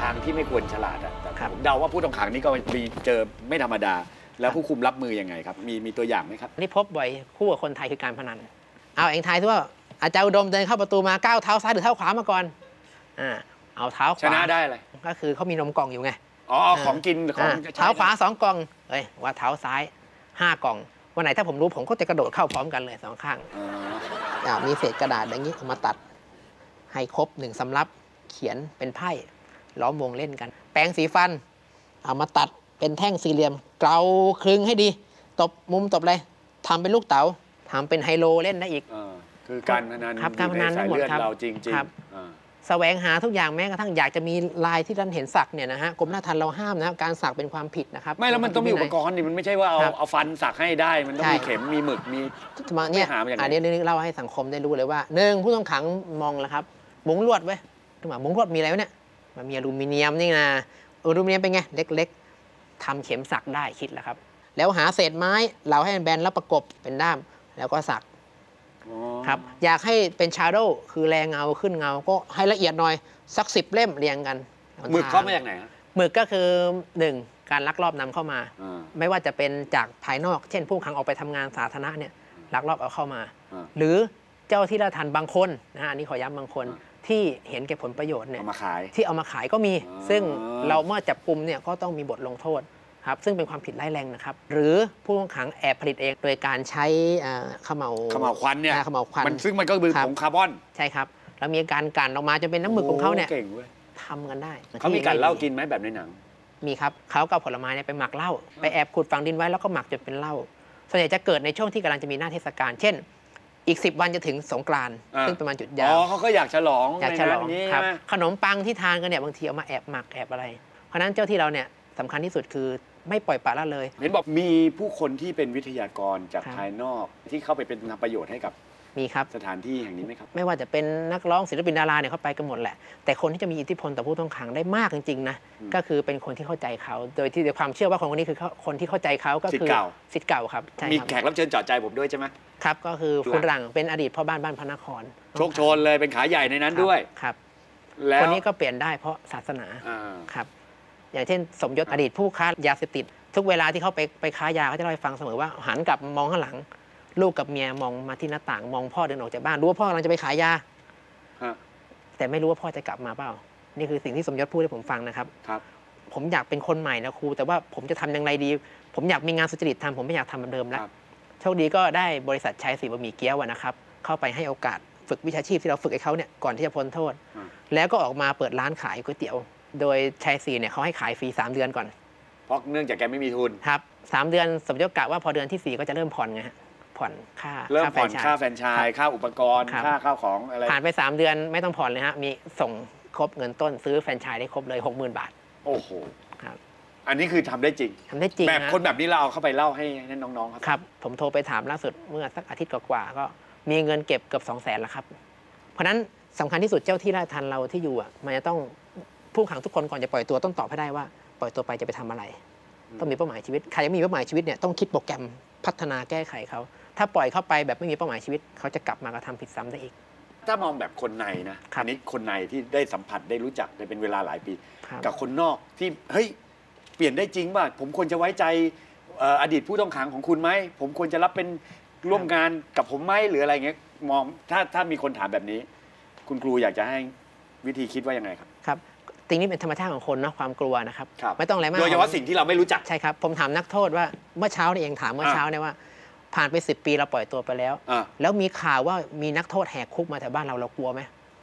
ทางที่ไม่ควรฉลาดอะแต่ครับ ผมเดาว่าผู้ต้องขังนี่ก็มีเจอไม่ธรรมดา แล้วผู้คุมรับมือยังไงครับ มีมีตัวอย่างไหมครับ นี่พบบ่อยคู่กับคนไทยคือการพนัน เอาเองทายที่ว่าอาจารย์อุดมเดินเข้าประตูมาก้าวเท้าซ้ายหรือเท้าขวามาก่อนอ่าเอาเท้าขชวานะได้เลยก็คือเขามีนมกล่องอยู่ไงอ๋อของกินของอ่าใช้ เท้าขวาสองกล่องเอ้ยว่าเท้าซ้ายห้ากล่องวันไหนถ้าผมรู้ผมก็จะกระโดดเข้าพร้อมกันเลยสองข้างอ๋ออ่ามีเศษกระดาษอย่างนี้เอามาตัด ให้ครบหนึ่งสำรับเขียนเป็นไพ่ ล้อมวงเล่นกัน แปรงสีฟัน เอามาตัดเป็นแท่งสี่เหลี่ยม เกลาคลึงให้ดี ตบมุมตบเลยทำเป็นลูกเต๋าทำเป็นไฮโลเล่นได้อีก เออคือการพนันครับอยู่การพนันใสายทั้งหมดเลือดครับเราจริงครับ ๆอ่าแสวงหาทุกอย่างแม้กระทั่งอยากจะมีลายที่ท่านเห็นสักเนี่ยนะฮะกรมราชทัณฑ์เราห้ามนะครับการสักเป็นความผิดนะครับ ไม่แล้วมันต้องมีอุปกรณ์นี่มันไม่ใช่ว่าเอาครับเอาณ์สักให้ได้ มันต้องใช่มีเข็มมีหมึกมี มาเนี่ยไม่หามาจากไหน อันนี้นึกเล่าให้สังคมได้รู้เลยว่าหนึ่งผู้ต้องขังมองแล้วครับมุ้งลวดไว้ยถึงมามุ้งลวดมีอะไรวะเนี่ย มันมีอลูมิเนียมนี่นะอลูมิเนียมเป็นไงเล็กๆทำเข็มสักได้คิดแล้วครับ แล้วหาเศษไม้เราให้มันแบนแล้วประกบเป็นด้ามแล้วก็สักอ๋อครับอยากให้เป็นชาโดว์คือแรงเงาขึ้นเงาก็ให้ละเอียดหน่อยสักสิบเล่มเรียงกันหมึกเข้ามาจากไหนฮะหมึกก็คือหนึ่งการลักลอบนำเข้ามาอ่าไม่ว่าจะเป็นจากภายนอก เช่น ผู้ขังออกไปทำงานสาธารณะเนี่ยลักลอบเอาเข้ามาอ่าหรือเจ้าที่ราชทันบางคนนะฮะอันนี้ขอย้ำบางคนอ่า ที่เห็นแก่ผลประโยชน์เนี่ยเอามาขาย ที่เอามาขายก็มีอ่าซึ่งเราเมื่อจับกลุ่มเนี่ยก็ต้องมีบทลงโทษครับซึ่งเป็นความผิดร้ายแรงนะครับ หรือผู้ต้องขังแอบผลิตเองโดยการใช้อ่าเขมเหลาขมเหลาควันเนี่ยอ่าเขมเหลาควันมันซึ่งมันก็คือครับผงคาร์บอน ใช่ครับ แล้วมีการกลั่นออกมาจนเป็นน้ำหมึกของเขาเนี่ยโเก่งเว้ยทำกันได้เขามีการเหล้ากินไหมแบบในหนัง มีครับเขาก็เอาผลไม้เนี่ยไปหมักเหล้าไปแอบขุดฝังดินไว้แล้วก็หมักจนเป็นเหล้าส่วนใหญ่จะเกิดในช่วงที่กำลังจะมีหน้าเทศกาลเช่น อีก 10 วันจะถึงสงกรานต์อ่า ซึ่งเป็นวันจุดอ๋ยาวอเขาก็อยากฉลองอยากฉลองในนั้นนี้ครับใช่ไหมขนมปังที่ทานกันเนี่ยบางทีเอามาแอบหมักแอบอะไร เพราะฉะนั้นเจ้าที่เราเนี่ยสำคัญที่สุดคือไม่ปล่อยปละละเลย เห็นบอกมีผู้คนที่เป็นวิทยา กรจากครับ ภายนอกที่เข้าไปเป็นทำประโยชน์ให้กับ มีครับ สถานที่แห่งนี้ไหมครับ ไม่ว่าจะเป็นนักร้องศิลปินดาราเนี่ยเขาไปกันหมดแหละ แต่คนที่จะมีอิทธิพลต่อผู้ต้องขังได้มากจริงๆนะอืมก็คือเป็นคนที่เข้าใจเขา โดยที่ด้วยความเชื่อว่าคนคนนี้คือเขาคนที่เข้าใจเขาก็ศิษคืย์เก่าสิทธิ์เก่าครับใช่มีครับแขกรับเชิญเจาะใจผมด้วยใช่ไหม ครับ ก็คือหลังคุณหลังเป็นอดีตพ่อบ้านบ้านพระนครโชคโชนเลยเป็นขาใหญ่ในนั้นด้วย ครับแล้วคนนี้ก็เปลี่ยนได้เพราะศาสนาอ่า ครับ อย่างเช่น สมยศอดีตผู้ค้ายาเสพติด ทุกเวลาที่เขาไปไปค้ายาเขาจะเล่าให้ฟังเสมอว่าหันกลับมองข้างหลัง ลูกกับเมียมองมาที่หน้าต่างมองพ่อเดินออกจากบ้านรู้ว่าพ่อกำลังจะไปขายยาฮะแต่ไม่รู้ว่าพ่อจะกลับมาเปล่า นี่คือสิ่งที่สมยศพูดให้ผมฟังนะครับ ครับ ผมอยากเป็นคนใหม่นะครู แต่ว่าผมจะทำอย่างไรดี ผมอยากมีงานสุจริตทำผมไม่อยากทำเหมือนเดิมแล้วครับ โชคดีก็ได้บริษัทชัยศรีบะหมี่เกี๊ยวอะนะครับเข้าไปให้โอกาสฝึกวิชาชีพที่เราฝึกให้เขาเนี่ยก่อนที่จะพ้นโทษอืมแล้วก็ออกมาเปิดร้านขายก๋วยเตี๋ยว โดยชัยศรีเนี่ยเขาให้ขายฟรี3เดือนก่อนเพราะเนื่องจากแกไม่มีทุน ครับสามเดือนสมยศกะว่าพอเดือนที่สี่ก็จะเริ่มผ่อนไงฮะ ผ่อนค่าเริ่มผ่อนแฟรนไชส์ค่าแฟรนไชส์ค่าอุปกรณ์ครับค่าข้าวของอะไรผ่านไป 3 เดือนไม่ต้องผ่อนเลยฮะมีส่งครบเงินต้นซื้อแฟรนไชส์ได้ครบเลย 60,000 บาท โอ้โหครับอันนี้คือทำได้จริงทำได้จริงแบบฮะคนแบบนี้เราเอาเข้าไปเล่าให้ให้น้องๆครับครับ ผมโทรไปถามล่าสุดเมื่อสักอาทิตย์กว่าๆก็มีเงินเก็บเกือบ2 0 0แสนแล้วครับ เพราะฉะนั้นสำคัญที่สุดเจ้าที่ราชทันเราที่อยู่อะมันจะต้องผู้ขังทุกคนก่อนจะปล่อยตัวต้องตอบให้ได้ว่า ปล่อยตัวไปจะไปทำอะไรอืมต้องมีเป้าหมายชีวิตใครยังไม่มีเป้าหมายชีวิตเนี่ยต้องคิดโปรแกรมพัฒนาแก้ไขเขา ถ้าปล่อยเข้าไปแบบไม่มีเป้าหมายชีวิต เขาจะกลับมากระทำผิดซ้ำได้อีก ถ้ามองแบบคนในนะครับอันนี้คนในที่ได้สัมผัสได้รู้จักได้เป็นเวลาหลายปี ครับ กับคนนอกที่เฮ้ยเปลี่ยนได้จริงป่ะผมควรจะไว้ใจเอ่ออดีตผู้ต้องขังของคุณไหมผมควรจะรับเป็นร่วมงานกับผมไหมหรืออะไรเงี้ยมองถ้าถ้ามีคนถามแบบนี้ คุณครูอยากจะให้วิธีคิดว่ายังไงครับ ครับสิ่งนี้เป็นธรรมชาติของคนเนาะความกลัวนะครับ ครับ ไม่ต้องอะไรมาก โดยเฉพาะสิ่งที่เราไม่รู้จัก ใช่ครับ ผมถามนักโทษว่าเมื่อเช้านี่เองถามเมื่ออ่าเช้าเนี่ยว่า ผ่านไป 10 ปีเราปล่อยตัวไปแล้ว อ่าแล้วมีข่าวว่ามีนักโทษแหกคุกมาแถวบ้านเราเรากลัวไหม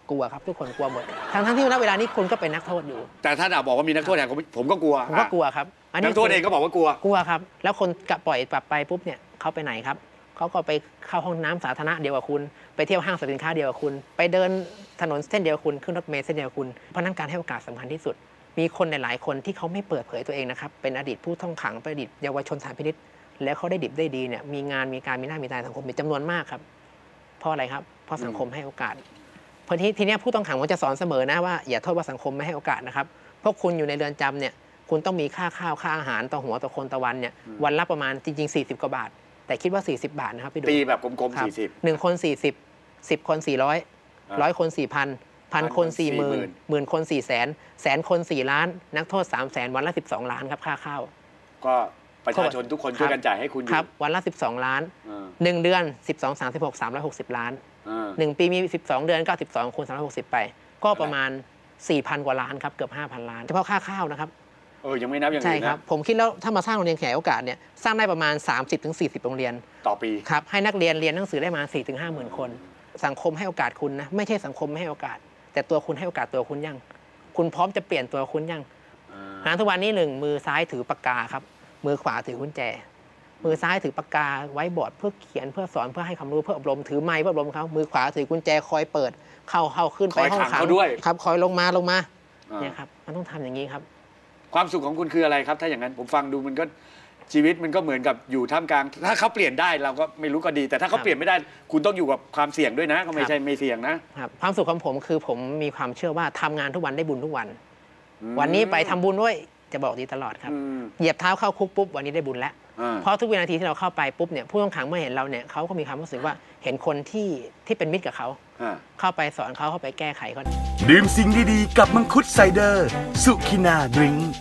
กลัวครับทุกคนกลัวหมดทั้งทั้งๆที่ณเวลานี้คุณก็เป็นนักโทษอยู่แต่ถ้าดาบอกว่ามีนักโทษแห่งผมก็กลัวผมก็กลัวครับนักโทษเองก็บอกว่ากลัว กลัวครับ แล้วคนกลับปล่อยกลับไปปุ๊บเนี่ยเขาไปไหนครับเขาก็ไปเข้าห้องน้ำสาธารณะเดียวกับคุณ ไปเที่ยวห้างสรรพสินค้าเดียวกับคุณ ไปเดินถนนเส้นเดียวกับคุณขึ้นรถเมล์เส้นเดียวกับคุณเพราะฉะนั้นการให้โอกาสสำคัญที่สุด มีคนหลาย ๆ คนที่เขาไม่เปิดเผยตัวเองนะครับเป็นอดีตผู้ต้องขังเป็นอดีตเยาวชนสารพินิษ แล้วเขาได้ดิบได้ดีเนี่ยมีงานมีการมีหน้ามีตาในสังคมมีจำนวนมากครับ เพราะอะไรครับ เพราะสังคมให้โอกาสเพราะที่ทีเนี้ยผู้ต้องขังผมจะสอนเสมอนะว่าอย่าโทษว่าสังคมไม่ให้โอกาสนะครับเพราะคุณอยู่ในเรือนจำเนี่ยคุณต้องมีค่าข้าวค่าอาหารต่อหัวต่อคนต่อวันเนี่ยอืมวันละประมาณจริง ๆ 40 กว่าบาท แต่คิดว่า 40 บาทนะครับพี่ดูตีแบบกลมครัๆบสี่สิบหนึ่งคน40 10คน400ร้อยคน4,000พันคนสี่หมื่นหมื่นคนสี่แสนแสนคนสี่ล้าน นักโทษสามแสนวันละสิบสองล้านครับค่าข้าวก็ ประชาชนทุกคนช่วยกันจ่ายให้คุณอคยู่รับ วันละสิบสองล้าน อ่าหนึ่งเดือนสิบสองสามสิบหกสามร้อยหกสิบล้าน อ่าหนึ่งปีมีสิบสองเดือนก็สิบสองคูณสามร้อยหกสิบไป ก็ประมาณสี่พันกว่าล้านครับ เกือบห้าพันล้าน เฉพาะค่าข้าวนะครับ เออ ยังไม่นับอย่างใช่อื่นครับ นะ ผมคิดแล้วถ้ามาสร้างโรงเรียนขยายโอกาสเนี่ยสร้างได้ประมาณ 30-40 โรงเรียน ต่อปี ครับให้นักเรียนเรียนหนังสือได้มา4 5 0 0 0 0คน สังคมให้โอกาสคุณนะ ไม่ใช่สังคมไม่ให้โอกาส แต่ตัวคุณให้โอกาสตัวคุณยัง คุณพร้อมจะเปลี่ยนตัวคุณยังอ่าหาทุกวันนี้หนึ่งมือซ้ายถือปากกาครับ มือขวาถือกุญแจ มือซ้ายถือปากกาไว้บอร์ดเพื่อเขียนเพื่อสอนเพื่อให้ความรู้เพื่ออบรมถือไม้เพื่ออบรมเขามือขวาถือกุญแจคอยเปิด เข้าเข้าขึ้นไปห้องขังครับคอยลงมาลงมาอ่าเนี่ยครับมันต้องทำอย่างนี้ครับ ความสุขของคุณคืออะไรครับ ถ้าอย่างนั้นผมฟังดูมันก็ชีวิตมันก็เหมือนกับอยู่ท่ามกลาง ถ้าเขาเปลี่ยนได้เราก็ไม่รู้ก็ดี แต่ถ้าเขาเปลี่ยนไม่ได้ คุณต้องอยู่กับความเสี่ยงด้วยนะก็ไม่ใช่ไม่เสี่ยงนะครับความสุขของผมคือผมมีความเชื่อว่าทำงานทุกวันได้บุญทุกวัน วันนี้ไปทำบุญด้วย จะบอกดีตลอดครับอืมเหยียบเท้าเข้าคุกปุ๊บวันนี้ได้บุญแล้วอ่าเพราะทุกวินาทีที่เราเข้าไปปุ๊บเนี่ยผู้ต้องขังเมื่อเห็นเราเนี่ยเขาก็มีความรู้สึกว่าเห็นคนที่ที่เป็นมิตรกับเขาอ่าเข้าไปสอนเขาเข้าไปแก้ไขเขาดื่มสิ่งดีๆกับมังคุดไซเดอร์ สุขินาดริงก์